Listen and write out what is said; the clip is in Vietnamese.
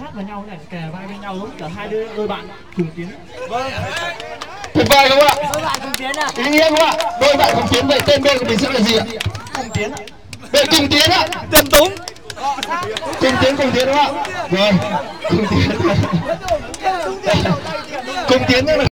sát vào nhau này kề vai bên nhau giống cả hai đứa đôi bạn cùng tiến. Vâng. tuyệt vời không ạ? Đôi bạn cùng tiến à? ý nghĩa không ạ? Đôi bạn cùng tiến vậy tên bên của mình sẽ là gì ạ? Cùng tiến. Ạ đội cùng tiến ạ. Tên Túng cùng tiến cùng tiến đúng không ạ? Vâng. Rồi cùng tiến. Cùng tiến là